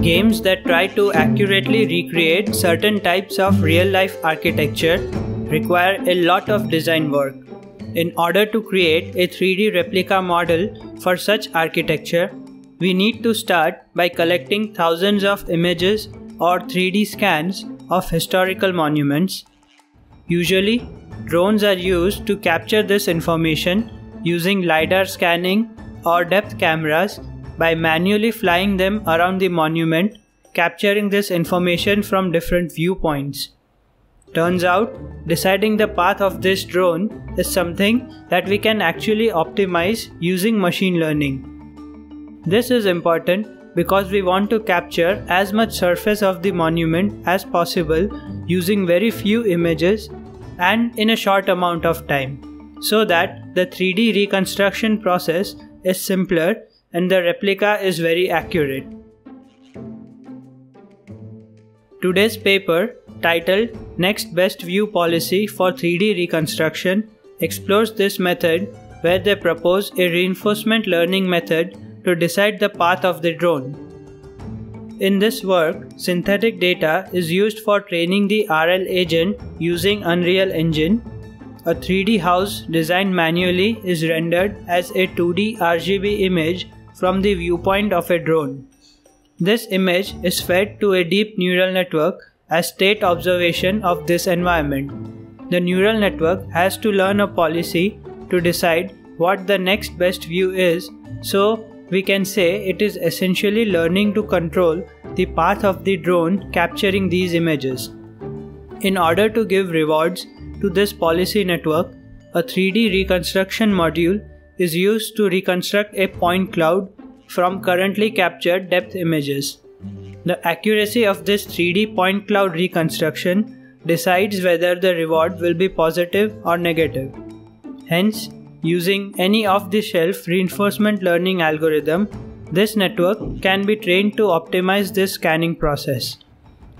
Games that try to accurately recreate certain types of real life architecture require a lot of design work. In order to create a 3D replica model for such architecture, we need to start by collecting thousands of images or 3D scans of historical monuments. Usually, drones are used to capture this information using LiDAR scanning or depth cameras by manually flying them around the monument, capturing this information from different viewpoints. Turns out, deciding the path of this drone is something that we can actually optimize using machine learning. This is important because we want to capture as much surface of the monument as possible using very few images and in a short amount of time so that the 3D reconstruction process is simpler and the replica is very accurate. Today's paper titled Next Best View Policy for 3D Reconstruction explores this method where they propose a reinforcement learning method to decide the path of the drone. In this work, synthetic data is used for training the RL agent using Unreal Engine. A 3D house designed manually is rendered as a 2D RGB image from the viewpoint of a drone. This image is fed to a deep neural network as state observation of this environment. The neural network has to learn a policy to decide what the next best view is, so we can say it is essentially learning to control the path of the drone capturing these images. In order to give rewards to this policy network, a 3D reconstruction module is used to reconstruct a point cloud from currently captured depth images. The accuracy of this 3D point cloud reconstruction decides whether the reward will be positive or negative. Hence, using any off-the-shelf reinforcement learning algorithm, this network can be trained to optimize this scanning process.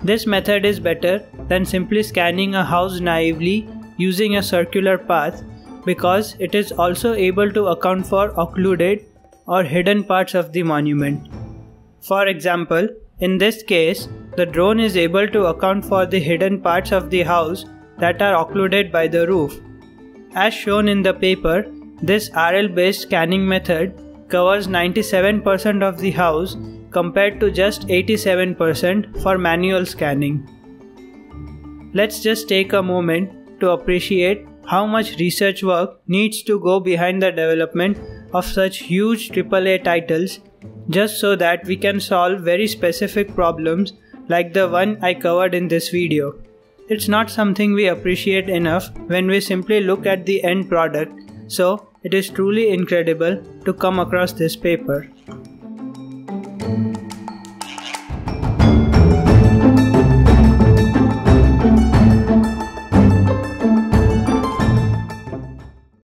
This method is better than simply scanning a house naively using a circular path because it is also able to account for occluded or hidden parts of the monument. For example, in this case, the drone is able to account for the hidden parts of the house that are occluded by the roof. As shown in the paper, this RL based scanning method covers 97% of the house compared to just 87% for manual scanning. Let's just take a moment to appreciate how much research work needs to go behind the development of such huge AAA titles just so that we can solve very specific problems like the one I covered in this video. It's not something we appreciate enough when we simply look at the end product, so it is truly incredible to come across this paper.